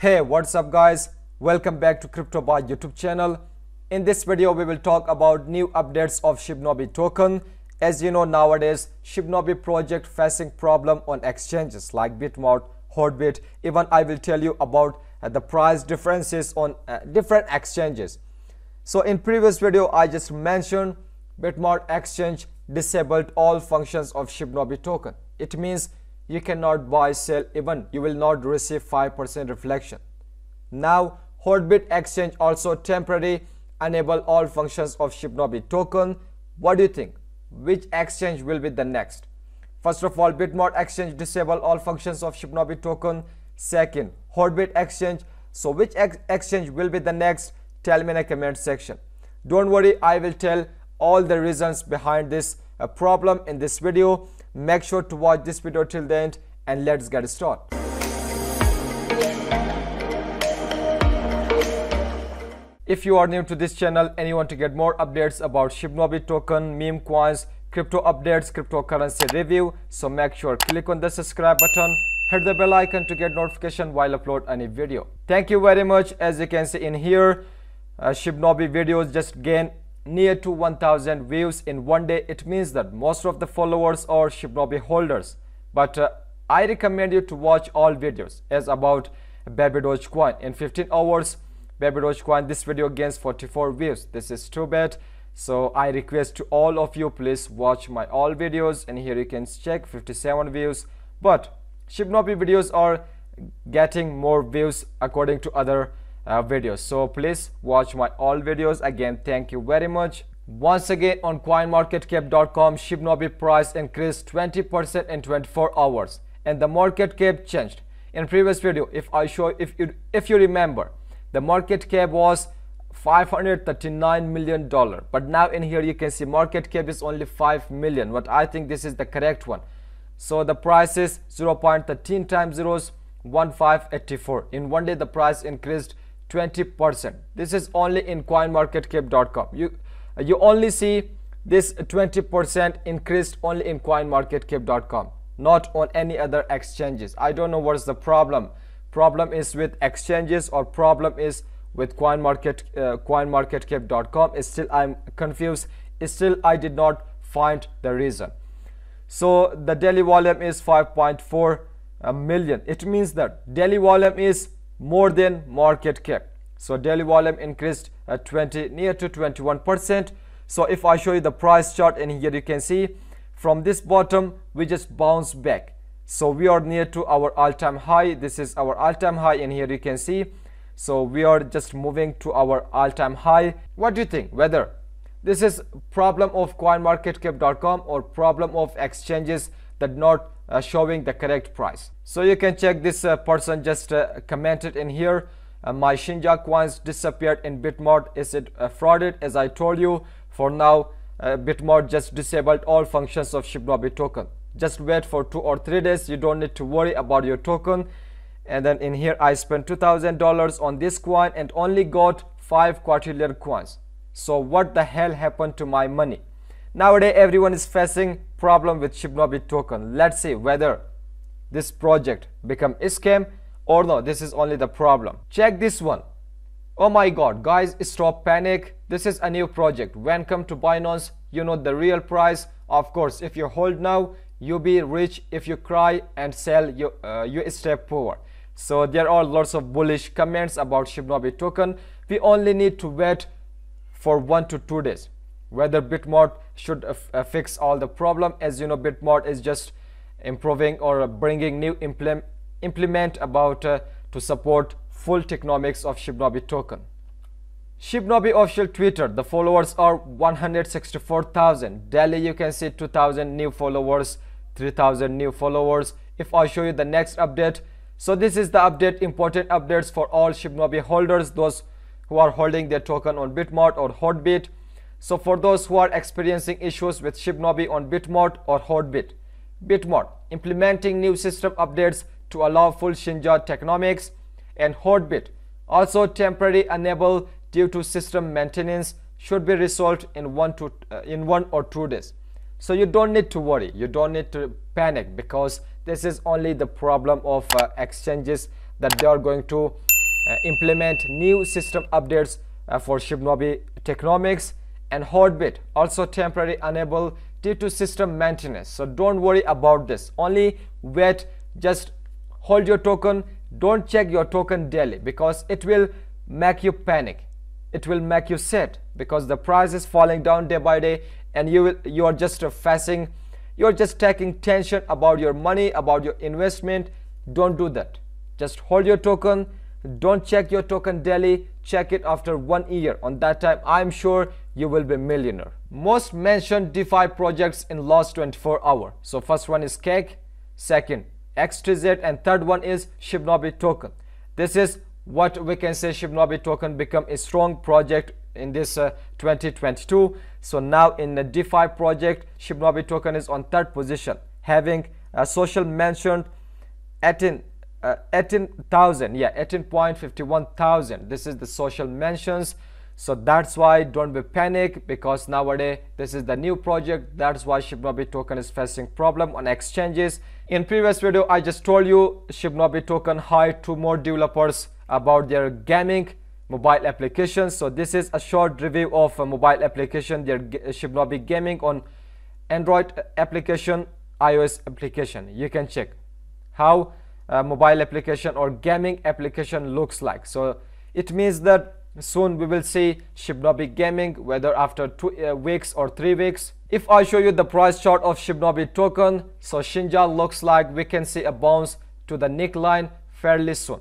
Hey, what's up guys? Welcome back to Crypto Boy YouTube channel. In this video, we will talk about new updates of Shibnobi token. As you know, nowadays, Shibnobi project facing problem on exchanges like Bitmart, Hotbit. Even I will tell you about uh, the price differences on uh, different exchanges. So in previous video, I just mentioned Bitmart exchange disabled all functions of Shibnobi token. It means you cannot buy, sell, even you will not receive 5% reflection. Now, Hotbit exchange also temporarily enable all functions of Shibnobi token. What do you think? Which exchange will be the next? First of all, Bitmart exchange disable all functions of Shibnobi token. Second, Hotbit exchange. So which ex exchange will be the next? Tell me in a comment section. Don't worry, I will tell all the reasons behind this uh, problem in this video. Make sure to watch this video till the end and let's get started. If you are new to this channel and you want to get more updates about Shibnobi token, meme coins, crypto updates, cryptocurrency review, so make sure click on the subscribe button, hit the bell icon to get notification while upload any video. Thank you very much. As you can see in here, uh, Shibnobi videos just gain near to 1000 views in one day. It means that most of the followers are Shibnobi holders. But uh, I recommend you to watch all videos as about Baby Dogecoin. In 15 hours, Baby Dogecoin, this video gains 44 views. This is too bad. So I request to all of you, please watch my all videos. And here you can check 57 views. But Shibnobi videos are getting more views according to other uh, videos. So please watch my all videos. Again, thank you very much. Once again on coinmarketcap.com, Shibnobi price increased 20% in 24 hours and the market cap changed. In previous video, if I show, if you, if you remember, the market cap was 539 million dollar but now in here you can see market cap is only 5 million but i think this is the correct one so the price is 0.13 times zeros 1584 in one day the price increased 20 percent. This is only in coinmarketcap.com you you only see this 20 percent increased only in coinmarketcap.com not on any other exchanges. I don't know what's the problem. Problem is with exchanges or problem is with coinmarket uh, coinmarketcap.com still i'm confused. Still i did not find the reason. So the daily volume is 5.4 uh, it means that daily volume is more than market cap. So daily volume increased at 20 near to 21 percent. So if i show you the price chart and here you can see from this bottom we just bounce back. So we are near to our all-time high. This is our all-time high and here you can see. So we are just moving to our all-time high. What do you think? Whether this is problem of coinmarketcap.com or problem of exchanges that not uh, showing the correct price. So you can check this uh, person just uh, commented in here. Uh, my shinja coins disappeared in bitmart is it uh, frauded? As i told you for now uh, bitmart just disabled all functions of shibnobi token. Just wait for two or three days. You don't need to worry about your token. And then in here i spent two thousand dollars on this coin and only got five quadrillion coins. So what the hell happened to my money nowadays everyone is facing problem with shibnobi token. Let's see whether this project become scam or no. This is only the problem. Check this one. Oh my god guys stop panic. This is a new project. When come to binance you know the real price. Of course if you hold now you be rich. If you cry and sell you uh, you stay poor. So there are lots of bullish comments about shibnobi token. We only need to wait for one to two days whether bitmart should uh, fix all the problem as you know bitmart is just improving or bringing new implement implement about uh, to support full tokenomics of shibnobi token Shibnobi official Twitter, the followers are 164,000. Daily you can see 2,000 new followers, 3,000 new followers. If I show you the next update, so this is the update, important updates for all Shibnobi holders, those who are holding their token on Bitmart or Hotbit. So for those who are experiencing issues with Shibnobi on Bitmart or Hotbit, Bitmart implementing new system updates to allow full Shinja tokenomics and Hotbit also temporarily enable due to system maintenance should be resolved in one to uh, in one or two days. So you don't need to worry. You don't need to panic because this is only the problem of uh, exchanges that they are going to uh, implement new system updates uh, for Shibnobi Tokenomics and Hotbit also temporary unable due to system maintenance. So don't worry about this. Only wait, just hold your token. Don't check your token daily because it will make you panic. It will make you sad because the price is falling down day by day and you will you are just facing you're just taking tension about your money about your investment don't do that just hold your token don't check your token daily check it after one year on that time i'm sure you will be millionaire. Most mentioned defi projects in last 24 hour. So first one is cake second xtz and third one is shibnobi token. This is what we can say shibnobi token become a strong project in this uh, 2022 so now in the defi project shibnobi token is on third position having a social mention 18 uh, 18,000 yeah 18.51 thousand. This is the social mentions so that's why don't be panic because nowadays this is the new project. That's why shibnobi token is facing problem on exchanges. In previous video i just told you shibnobi token hired two more developers about their gaming mobile applications. So this is a short review of a mobile application their shibnobi gaming on android application ios application. You can check how mobile application or gaming application looks like. So it means that soon we will see Shibnobi gaming whether after two uh, weeks or three weeks. If I show you the price chart of Shibnobi token so Shinja looks like we can see a bounce to the neckline fairly soon.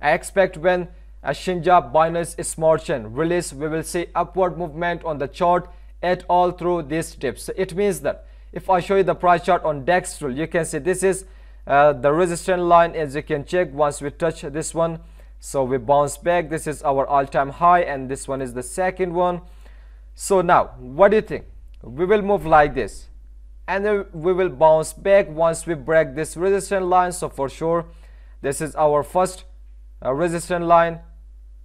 I expect when a Shinja Binance Smart Chain release we will see upward movement on the chart at all through these dips. So it means that if I show you the price chart on DEXTools you can see this is uh, the resistance line as you can check once we touch this one so we bounce back. This is our all-time high and this one is the second one. So now what do you think? We will move like this. And then we will bounce back once we break this resistance line. So for sure this is our first uh, resistance line.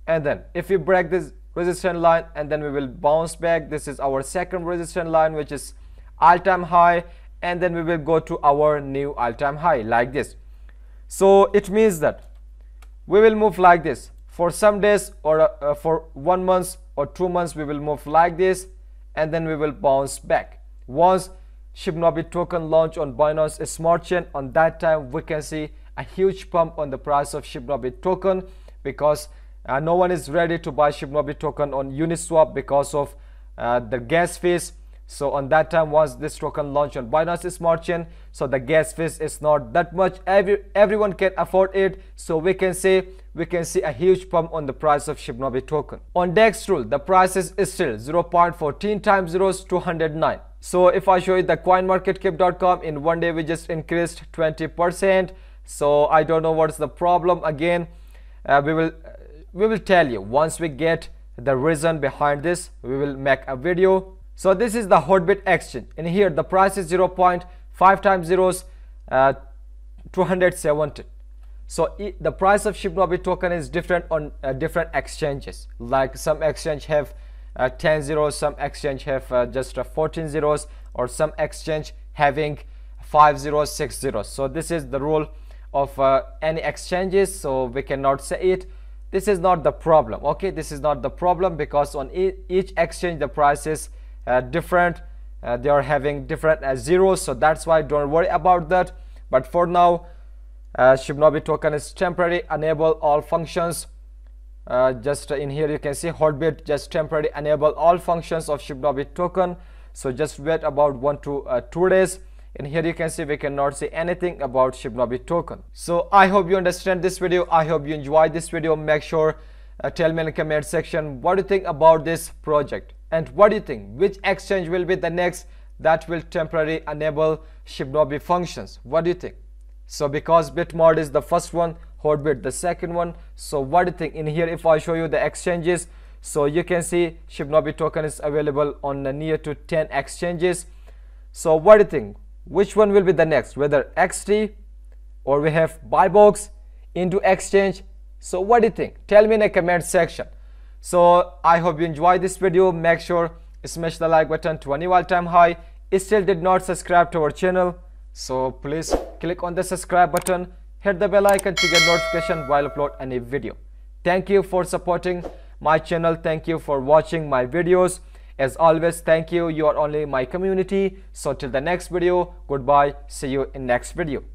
And then if we break this resistance line and then we will bounce back this is our second resistance line which is all-time high. And then we will go to our new all-time high like this. So it means that we will move like this. For some days or uh, for one month or two months we will move like this and then we will bounce back. Once Shibnobi token launch on Binance Smart Chain on that time we can see a huge pump on the price of Shibnobi token because uh, no one is ready to buy Shibnobi token on Uniswap because of uh, the gas fees so on that time was this token launched on Binance Smart Chain so the gas fees is not that much. Every everyone can afford it. So we can say we can see a huge pump on the price of Shibnobi token. On DEXTools the price is still 0.14 times zeros 209 so if I show you the coinmarketcap.com in one day we just increased 20 percent. So I don't know what's the problem. Again uh, we will we will tell you. Once we get the reason behind this we will make a video so this is the Hotbit exchange. And here the price is 0.5 times zeros, uh, 270. So the price of Shibnobi token is different on uh, different exchanges. Like some exchange have uh, 10 zeros, some exchange have uh, just uh, 14 zeros, or some exchange having 5 zeros, 6 zeros. So this is the rule of uh, any exchanges. So we cannot say it. This is not the problem. Okay, this is not the problem because on e each exchange the price is different uh, they are having different uh, zeros so that's why don't worry about that. But for now uh, Shibnobi token is temporary enable all functions. Uh, just in here you can see Hotbit just temporarily enable all functions of Shibnobi token. So just wait about one to uh, two days. And here you can see we cannot see anything about Shibnobi token. So I hope you understand this video. I hope you enjoy this video. Make sure uh, tell me in the comment section what do you think about this project and what do you think? Which exchange will be the next that will temporarily enable Shibnobi functions? What do you think? So because Bitmart is the first one, Hotbit the second one. So what do you think? In here, if I show you the exchanges, so you can see Shibnobi token is available on near to 10 exchanges. So what do you think? Which one will be the next? Whether XT or we have Buybox into exchange. So what do you think? Tell me in the comment section so i hope you enjoyed this video. Make sure smash the like button to any all-time high If still did not subscribe to our channel so please click on the subscribe button. Hit the bell icon to get notification while upload any video. Thank you for supporting my channel. Thank you for watching my videos. As always thank you. You are only my community. So till the next video goodbye. See you in next video